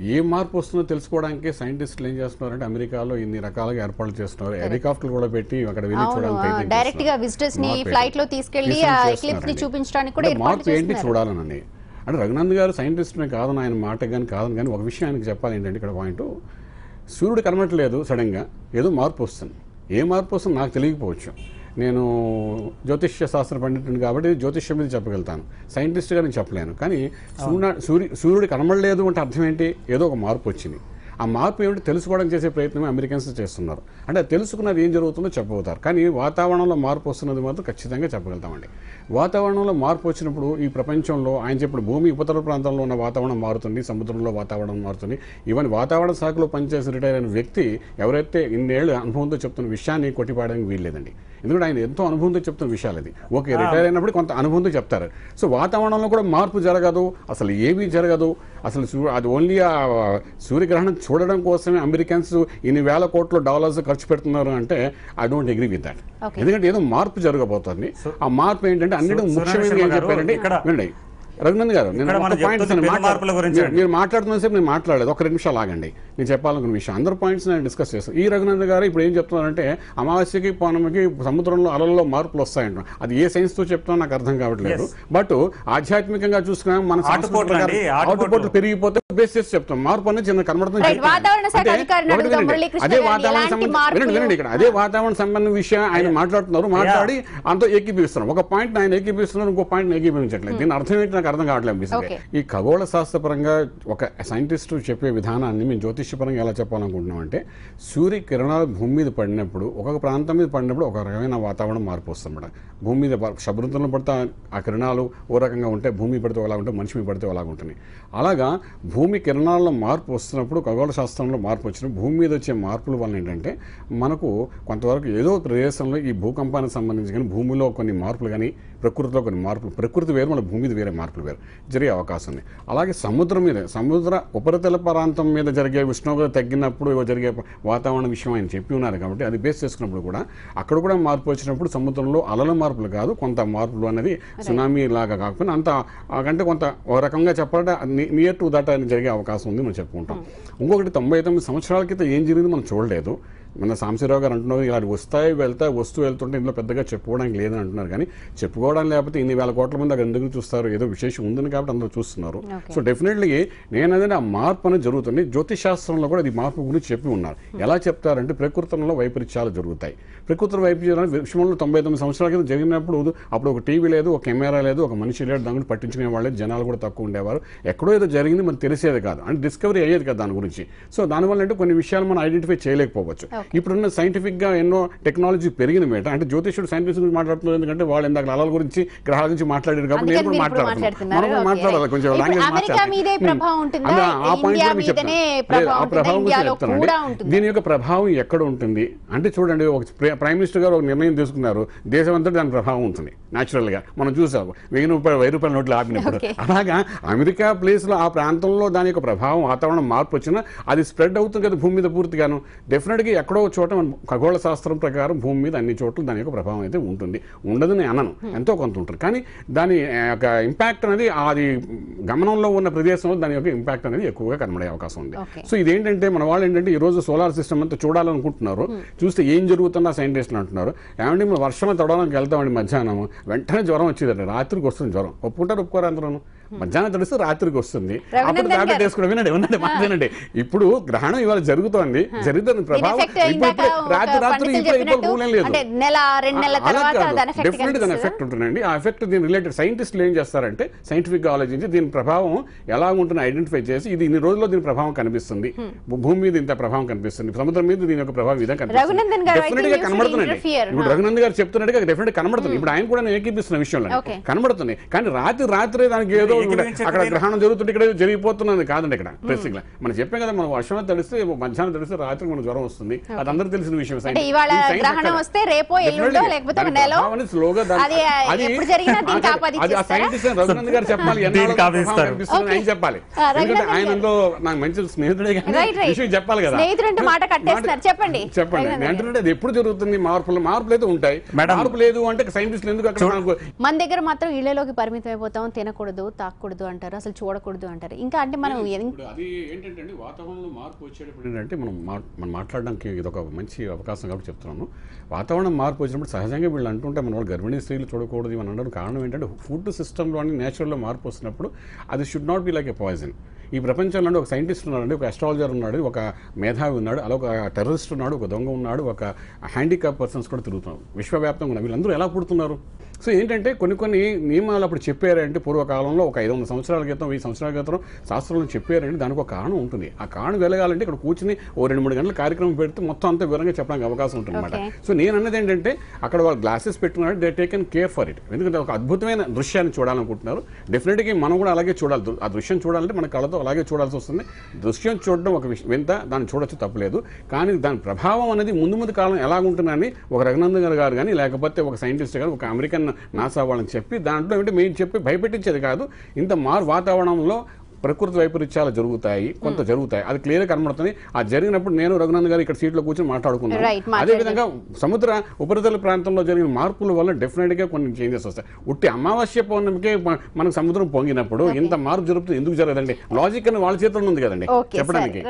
ఏ మార్పు వస్తుందో తెలుసుకోవడానికి సైంటిస్టులు ఏం చేస్తున్నారంటే అమెరికాలో ఇన్ని రకాలుగా ఏర్పాట్లు చేస్తున్నారు. హెలికాప్టర్లు కూడా పెట్టి అక్కడ వెళ్ళి చూడడానికి డైరెక్ట్గా. విజిటర్స్ని మార్పు ఫ్లైట్లో ఏంటి? తీసుకెళ్ళి. ఎక్లిప్స్ని చూపించడానికి కూడా మార్పు ఏంటి చూడాలనండి. అంటే రఘునంద్ గారు సైంటిస్ట్నే కాదని ఆయన మాట కానీ కాదని కానీ ఒక విషయం ఆయనకి చెప్పాలి ఏంటంటే ఇక్కడ పాయింట్. సూర్యుడు కనబడట్లేదు సడన్గా ఏదో మార్పు వస్తుంది. ఏ మార్పు వస్తుంది నాకు తెలియకపోవచ్చు. నేను జ్యోతిష్య శాస్త్ర పండితుడిని కాబట్టి జ్యోతిష్యం మీద చెప్పగలుగుతాను. సైంటిస్ట్గా నేను చెప్పలేను. కానీ సూర్య సూర్యు సూర్యుడు కనబడలేదు అంటే అర్థం ఏంటి? ఏదో ఒక మార్పు వచ్చింది. ఆ మార్పు ఏమిటి? తెలుసుకోవడానికి చేసే ప్రయత్నమే అమెరికన్స్ చేస్తున్నారు. అంటే తెలుసుకున్నది ఏం జరుగుతుందో చెప్పబోతారు. కానీ వాతావరణంలో మార్పు వస్తున్నది మాత్రం ఖచ్చితంగా చెప్పగలుగుతామండి. వాతావరణంలో మార్పు వచ్చినప్పుడు ఈ ప్రపంచంలో ఆయన చెప్పిన భూమి ఉపతల ప్రాంతంలో ఉన్న వాతావరణం మారుతుంది సముద్రంలో వాతావరణం మారుతుంది. ఈవెన్ వాతావరణ శాఖలో పనిచేసి రిటైర్ అయిన వ్యక్తి ఎవరైతే ఇన్నేళ్ళు అనుభవంతో చెప్తున్న విషయాన్ని కొట్టిపాడడానికి వీల్లేదండి. ఎందుకంటే ఆయన ఎంతో అనుభవంతో చెప్తున్న విషయాలు అది. ఓకే రిటైర్ అయినప్పుడు కొంత అనుభవంతో చెప్తారు. సో వాతావరణంలో కూడా మార్పు జరగదు అసలు ఏమీ జరగదు. అసలు అది ఓన్లీ ఆ సూర్యగ్రహణం చూడడం కోసమే అమెరికన్స్ ఇన్ని వేల కోట్ల డాలర్స్ ఖర్చు పెడుతున్నారు అంటే I don't agree with that. ఎందుకంటే ఏదో మార్పు జరగబోతోంది. ఆ మార్పు ఏంటంటే అన్నిటి ముఖ్యమైనది సురేష్ ఏం చెప్పారంటే ఇక్కడ- వినండి. రఘునంద్ గారు మీరు- మాట్లాడుతున్న సేపు నేను మాట్లాడలేదు. ఒక రెండు నిమిషాలు ఆగండి. నేను చెప్పాలనుకున్న విషయం. అందరు పాయింట్స్ నేను డిస్కస్ చేస్తాను. ఈ రఘునంద్ గారు ఇప్పుడు ఏం చెప్తున్నారంటే అమావాస్యకి పౌర్ణమికి సముద్రంలో అలల్లో మార్పులు వస్తాయంట అది ఏ సైన్స్తో చెప్తున్నా నాకు అర్థం కావట్లేదు. బట్ ఆధ్యాత్మికంగా చూసుకున్నా మన ఆటుపోట్లు పెరిగిపోతే బేస్ చేసి చెప్తాం. మార్పు అనేది చిన్న కనబడుతుంది చెప్తాను. అదే. వాతావరణ సంబంధం? వినండి వినండి ఇక్కడ. అదే వాతావరణ సంబంధం విషయం ఆయన మాట్లాడుతున్నారు. మాట్లాడి అంత ఏకీపిస్తున్నారు ఒక పాయింట్ ఆయన ఏకీపిస్తున్నారు ఇంకో పాయింట్ ఏకీపించట్లేదు దీని అర్థం ఏంటి నాకు అర్థం కావట్లేదు బేసిక్గా. ఈ ఖగోళ శాస్త్రపరంగా ఒక సైంటిస్ట్ చెప్పే విధానాన్ని మేము జ్యోతిష్యపరంగా ఎలా చెప్పాలనుకుంటున్నాం అంటే సూర్య కిరణాలు భూమి మీద పడినప్పుడు ఒక్కొక్క ప్రాంతం మీద పడినప్పుడు ఒక రకమైన వాతావరణం మార్పు వస్తుంది మేడం. భూమి మీద సముద్రంలో పడితే ఆ కిరణాలు ఓ రకంగా ఉంటే భూమి పడితే ఒకలా ఉంటే మనిషి మీద పడితే ఒకలాగా ఉంటుంది అలాగా భూమి కిరణాల్లో మార్పు వస్తున్నప్పుడు ఖగోళ శాస్త్రంలో మార్పు వచ్చినప్పుడు భూమి మీద వచ్చే మార్పుల వల్ల ఏంటంటే మనకు కొంతవరకు ఏదో ఒక ప్రదేశంలో ఈ భూకంపానికి సంబంధించి కానీ భూమిలో కొన్ని మార్పులు కానీ ప్రకృతిలో కొన్ని మార్పులు ప్రకృతి వేరు మన భూమి మీద వేరే మార్పులు వేరు జరిగే అవకాశం ఉంది. అలాగే సముద్రం మీద సముద్ర ఉపరితల ప్రాంతం మీద జరిగే ఉష్ణోగ్రత తగ్గినప్పుడు జరిగే వాతావరణ విషయం ఆయన చెప్పి ఉన్నారు కాబట్టి అది బేస్ చేసుకున్నప్పుడు కూడా అక్కడ కూడా మార్పు వచ్చినప్పుడు సముద్రంలో అలల మార్పులు కాదు కొంత మార్పులు అనేది సునామీ లాగా కాకపోయినా అంత కంటే కొంత ఒక రకంగా చెప్పాలంటే నియర్ టు దట్ అని జరిగే అవకాశం ఉంది మనం చెప్పుకుంటాం. ఇంకొకటి తొంభై తొమ్మిది సంవత్సరాల క్రితం ఏం జరిగింది మనం చూడలేదు. మన సాంశీరావు గారు అంటున్నారు ఇలా వస్తాయి వెళ్తాయి వస్తూ వెళ్తుంటే ఇందులో పెద్దగా చెప్పుకోవడానికి లేదని అంటున్నారు. కానీ చెప్పుకోవడం లేకపోతే ఇన్ని వేల కోట్ల మంది అక్కడ ఎందుకు చూస్తారు? ఏదో విశేషం ఉందని కాబట్టి అందరూ చూస్తున్నారు. సో డెఫినెట్లీ నేను అదే ఆ మార్పు అనేది జరుగుతుంది. జ్యోతిష్ శాస్త్రంలో కూడా ఇది మార్పు గురించి చెప్పి ఉన్నారు. ఎలా చెప్తారంటే ప్రకృతంలో వైపరీత్యాలు జరుగుతాయి. ప్రకృతి వైపరీత్యాలు విషయంలో తొంభై తొమ్మిది సంవత్సరాల క్రితం జరిగినప్పుడు అప్పుడు ఒక టీవీ లేదు ఒక కెమెరా లేదు ఒక మనిషి లేడు దాని గురించి పట్టించుకునే వాళ్ళు జనాలు కూడా తక్కువ ఉండేవారు. ఎక్కడో ఏదో జరిగింది మనకు తెలిసేది కాదు. అంటే డిస్కవరీ అయ్యేది కదా దాని గురించి. సో దానివల్ల అంటే కొన్ని విషయాలు మనం ఐడెంటిఫై చేయలేకపోవచ్చు. ఇప్పుడున్న సైంటిఫిక్గా ఎన్నో టెక్నాలజీ పెరిగిన మేట అంటే జ్యోతిషుడు సైంటిస్ట్ గురించి మాట్లాడుతున్నారు ఎందుకంటే వాళ్ళు ఇందాక అలల గురించి గ్రహాల గురించి మాట్లాడారు కాబట్టి నేను కూడా మాట్లాడుతున్నాను. మాట్లాడాలి కొంచెం ఆ ప్రభావం ఆ? ప్రభావం చెప్తానండి. దీని యొక్క ప్రభావం ఎక్కడ ఉంటుంది? అంటే చూడండి ఒక ప్ర- ప్రైమ్ మినిస్టర్ గారు ఒక నిర్ణయం తీసుకున్నారు. దేశం అంతా దాని ప్రభావం ఉంటుంది న్యాచురల్గా. మనం చూసాం. వెయ్యి రూపాయలు వెయ్యి రూపాయల నోట్లు ఆపినప్పుడు. అలాగా అమెరికా ప్లేస్లో ఆ ప్రాంతంలో దాని యొక్క ప్రభావం వాతావరణం మార్పు వచ్చినా అది స్ప్రెడ్ అవుతుంది కదా భూమి మీద పూర్తిగాను. డెఫినెట్గా ఎక్కడో చోట మన ఖగోళ శాస్త్రం ప్రకారం భూమి మీద అన్ని చోట్ల దాని యొక్క ప్రభావం అయితే ఉంటుంది. ఉండదని అనను. ఎంతో కొంత ఉంటుంది. కానీ దాని యొక్క ఇంపాక్ట్ అనేది అది గమనంలో ఉన్న ప్రదేశంలో దాని యొక్క ఇంపాక్ట్ అనేది ఎక్కువగా కనబడే అవకాశం ఉంది. సో ఇదేంటంటే మన వాళ్ళు ఏంటంటే ఈ రోజు సోలార్ సిస్టమ్ అంతా చూడాలనుకుంటున్నారు. చూస్తే ఏం జరుగుతుందో సైంటిస్టులు అంటున్నారు. ఏమంటే మేము వర్షం తడవడానికి వెళ్తామండి మధ్యాహ్నం. వెంటనే జ్వరం వచ్చేదండి. రాత్రికి వస్తుంది జ్వరం. ఒప్పుకుంటారు ఒప్పుకోరు అందరూ మధ్యాహ్నం తడిస్తే రాత్రికి వస్తుంది. అప్పుడు టాబ్లెట్. వేసుకుని వినండి వినండి మాట వినండి. ఇప్పుడు గ్రహణం ఇవాళ జరుగుతోంది జరుగుతుంది ప్రభావం. ఇప్పుడు రాత్రి రాత్రి ఇప్పుడు ఇప్పుడు లేదు. కాదు. దాని ఎఫెక్ట్ ఉంటుందండి. ఆ ఎఫెక్ట్ దీని రిలేటెడ్ సైంటిస్టులు ఏం చేస్తారంటే సైంటిఫిక్గా ఆలోచించి దీని ప్రభావం ఎలా ఉంటుందో ఐడెంటిఫై చేసి ఇది ఇన్ని రోజుల్లో దీని ప్రభావం కనిపిస్తుంది. భూమి మీద ఇంత ప్రభావం కనిపిస్తుంది. సముద్రం మీద దీని యొక్క ప్రభావం ఇదే think డెఫినెట్గా interfere, ఇప్పుడు huh? రఘునందన్ గారు చెప్తున్నట్టుగా డెఫినెట్ కనబడుతుంది ఇప్పుడు ఆయన కూడా నేను ఏకీపిస్తున్న విషయంలో. కనబడుతుంది కానీ రాత్రి రాత్రి దానికి ఏదో కూడా ఏకీపించే అక్కడ గ్రహణం జరుగుతుంటే ఇక్కడ జరిగిపోతున్నది కాదండి ఇక్కడ బేసిక్గా మనం చెప్పాం కదా మనం వర్షం తడిస్తే మధ్యాహ్నం తడిస్తే రాత్రి మనకు జ్వరం వస్తుంది. అది అందరికీ తెలిసిన విషయం సైంటిస్ట్ రఘునంద్ గారు చెప్పాలి ఆయన. చెప్పాలి. ఎందుకంటే. ఆయనలో నాకు మంచి స్నేహితుడే. విషయం చెప్పాలి కదా. చెప్పండి. చెప్పండి. నేను అది ఎప్పుడు జరుగుతుంది? మార్పులు మార్పులు అయితే ఉంటాయి. మార్పు లేదు అంటే సైంటిస్టులు ఎందుకు మన దగ్గర మాత్రం ఇళ్ళలోకి పరిమితం అయిపోతాం తినకూడదు తా తాకూడదు అంటారు అసలు చూడకూడదు అంటారు. ఇంకా అంటే మనం అది ఏంటంటే అండి వాతావరణంలో మార్పు వచ్చేటప్పుడు ఏంటంటే మనం మనం మాట్లాడడానికి ఇది ఒక మంచి అవకాశం కాబట్టి చెప్తున్నాను. వాతావరణం మార్పు వచ్చినప్పుడు సహజంగా వీళ్ళు అంటుంటే మన వాళ్ళు గర్భిణీ స్త్రీలు చూడకూడదు ఇవన్నీ అనడం కారణం ఏంటంటే ఫుడ్ సిస్టంలోని నేచురల్లో మార్పు వస్తున్నప్పుడు అది should not be like a poison ఈ ప్రపంచంలో ఒక సైంటిస్ట్ ఉన్నాడండి ఒక అస్ట్రాలజర్ ఉన్నాడు ఒక మేధావి ఉన్నాడు అలా ఒక టెర్రరిస్ట్ ఉన్నాడు ఒక దొంగ ఉన్నాడు ఒక హ్యాండిక్యాప్ పర్సన్స్ కూడా తిరుగుతున్నారు. విశ్వవ్యాప్తంగా ఉన్నారు వీళ్ళందరూ ఎలా పుడుతున్నారు? సో ఏంటంటే కొన్ని కొన్ని నియమాలు అప్పుడు చెప్పారంటే పూర్వకాలంలో ఒక ఐదు వందల సంవత్సరాల క్రితం వెయ్యి సంవత్సరాల క్రితం శాస్త్రంలో చెప్పారంటే దానికి ఒక కారణం ఉంటుంది. ఆ కారణం వెలగాలంటే ఇక్కడ కూర్చుని ఓ రెండు మూడు గంటల కార్యక్రమం పెడితే మొత్తం అంతా వివరంగా చెప్పడానికి అవకాశం ఉంటుంది అనమాట. సో నేను అన్నది ఏంటంటే అక్కడ వాళ్ళు గ్లాసెస్ పెట్టుకున్నారు they taken care for it. ఎందుకంటే ఒక అద్భుతమైన దృశ్యాన్ని చూడాలనుకుంటున్నారు. డెఫినెట్గా మనం కూడా అలాగే చూడాలి. ఆ దృశ్యం చూడాలంటే మన కళ్ళతో అలాగే చూడాల్సి వస్తుంది. దృశ్యం చూడడం ఒక విషయం. వింత దాన్ని చూడొచ్చు తప్పలేదు. కానీ దాని ప్రభావం అనేది ముందు ముందు కాలం ఎలా ఉంటుందని ఒక రఘునందన్ గారు గారు కానీ లేకపోతే ఒక సైంటిస్ట్ గారు ఒక అమెరికన్ నాసా వాళ్ళని చెప్పి దాంట్లో ఏంటి మేము చెప్పి భయపెట్టించేది కాదు. ఇంత మారు వాతావరణంలో ప్రకృతి వైపరీత్యాలు జరుగుతాయి కొంత జరుగుతాయి. అది క్లియర్ కనబడుతుంది. ఆ జరిగినప్పుడు నేను రఘునందన్ గారు ఇక్కడ సీట్లో కూర్చొని మాట్లాడుకున్నాను Right, అదే విధంగా సముద్ర ఉపరితల ప్రాంతంలో జరిగిన మార్పుల వల్ల డెఫినెట్గా కొన్ని చేంజెస్ వస్తాయి. ఉట్టి అమావాస్య పౌర్ణమికే మనకు సముద్రం పొంగినప్పుడు ఇంత మార్పు జరుగుతుంది ఎందుకు జరగదండి? లాజిక్ అని వాళ్ళ చేతిలో ఉంది కదండి. చెప్పడానికి.